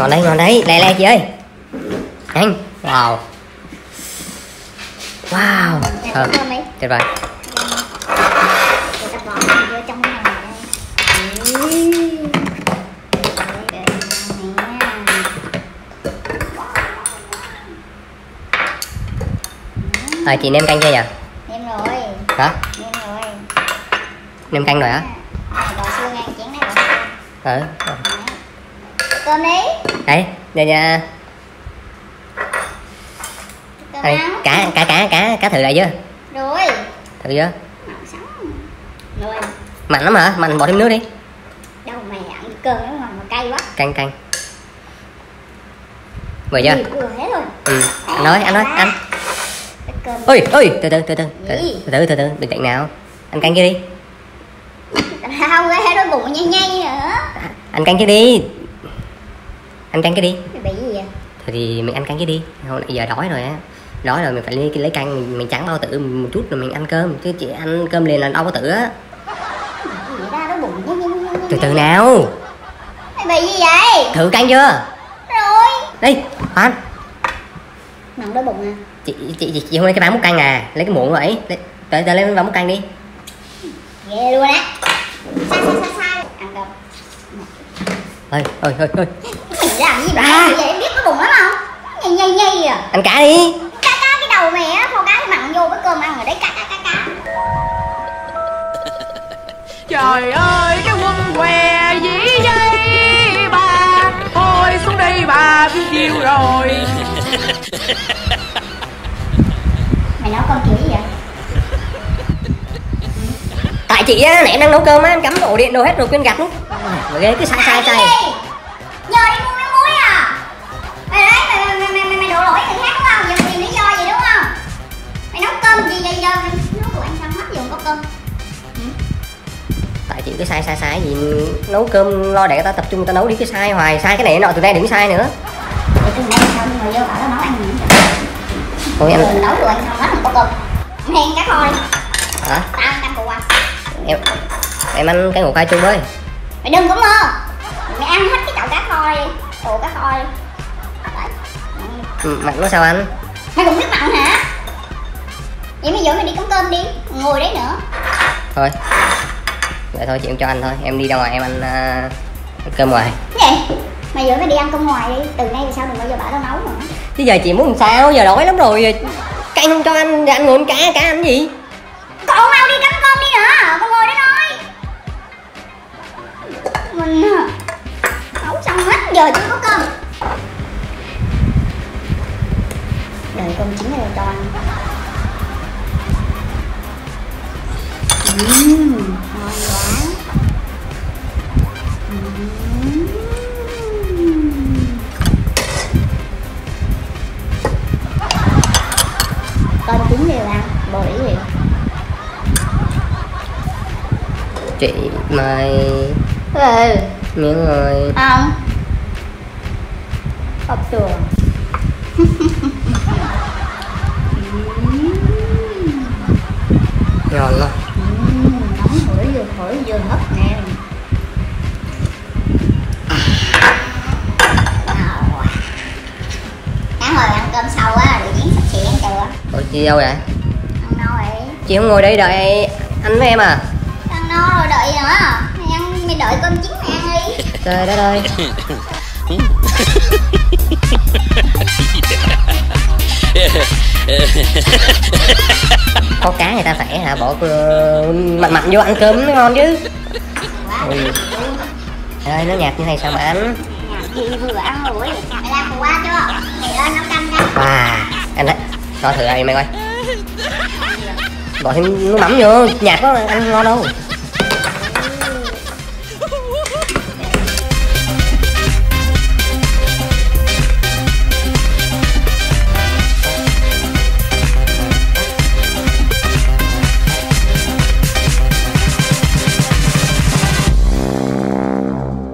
ngon đấy ngon đấy lẹ lẹ chị ơi. Ăn wow. Wow. Ờ. thơm tuyệt vời. Bỏ rồi chị nêm canh chưa nhỉ Nêm rồi, hả? Nêm rồi. nêm canh rồi hả? Bò xương ăn chén này bò xương. ừ Đấy. Cơm đi. đấy đây nha đây cá cá cá cá cá thử lại chưa? Rồi. thử chưa. Rồi. mặn lắm hả? Mặn bỏ thêm nước đi. Đâu mày ăn cơm nó ngon mà cay quá. canh canh vừa chưa Ừ, anh nói anh nói anh. Ôi ôi từ từ từ từ từ từ từ từ bình tĩnh nào. Anh canh kia đi. Không cái đôi bụng nhây nhây nữa. anh canh kia đi anh canh cái đi bị gì vậy? Thôi thì mình ăn canh cái đi hồi nãy giờ đói rồi á đói rồi mình phải lấy, lấy canh mình, mình trắng bao tử một chút rồi mình ăn cơm chứ chị ăn cơm liền là đau bao tử á từ từ nào bị gì vậy? thử canh chưa Rồi. đi khoan Nặng đôi bụng à? chị chị chị, chị không lấy cái bám múc canh à lấy cái muỗng vậy lấy tới tới lấy cái bám múc canh đi Ghê luôn á. Sai sai sai sai. Ăn cơm. ơi ơi ơi ơi làm gì mà À. vậy? Em biết cái bụng lắm không? Nhây nhây nhây à. ăn cá đi Cá cá cái đầu mày á, thao cá thì mặn vô với cơm ăn rồi đấy cá cá cá cá. Trời ơi cái quân què dĩ dây bà Thôi xuống đây bà biết yêu rồi Mày nấu cơm kiểu gì vậy? tại chị á nãy em đang nấu cơm á em cắm ổ điện đồ hết rồi quên gạt lúc mà ghê cứ sai sai sai cứ sai sai sai gì, nấu cơm lo để người ta tập trung, người ta nấu đi, cái sai hoài, sai cái này nọ từ nay đừng sai nữa Vậy nấu em Rồi nấu ăn xong hết không có cơm. Mày cá thôi hả Tao ăn củ qua. em em ăn cái ngủ cay chung với Mày đừng có mơ. Mày ăn hết cái chậu cá thôi đi. Ồ cá thôi mặt nó sao anh Mày cũng biết mặn hả? Vậy bây giờ mày đi cắm cơm đi. Ngồi đấy nữa. thôi vậy thôi chị em cho anh thôi em đi ra ngoài em ăn à, cơm ngoài Cái gì? Mày giờ mày đi ăn cơm ngoài đi. Từ nay về sau đừng bao giờ bảo tao nấu nữa. chứ giờ chị muốn làm sao giờ đói lắm rồi canh không cho anh thì anh ngồi cá cá ăn gì Cậu mau đi cắm cơm đi nữa. Con ngồi đấy nói. Mình à, nấu xong hết giờ chưa có cơm. Đợi cơm chín rồi cho ăn. Ừm, chị mời Ừ, miếng rồi không. Học trường. ngon lắm nóng hổi vừa hổi vừa hấp nè. Sáng rồi ăn cơm sau á, sạch sẽ ăn chưa? ủa chị đâu vậy Ăn no rồi chị không ngồi đây đợi anh với em à no rồi đợi nữa Mày ăn, mày đợi cơm chín mày ăn đi. Trời đất ơi. Có cá người ta phải hả bỏ ờ, mặn mặn vô ăn cơm mới ngon chứ. Ui. ơi nó nhạt như này sao mà ăn? Gì vừa ăn rồi Mày làm phụ qua chưa? Mày lên nấu canh ra wow anh đấy. Cho thử đây mày coi. Bỏ thêm nước mắm vô. Nhạt quá ăn ngon đâu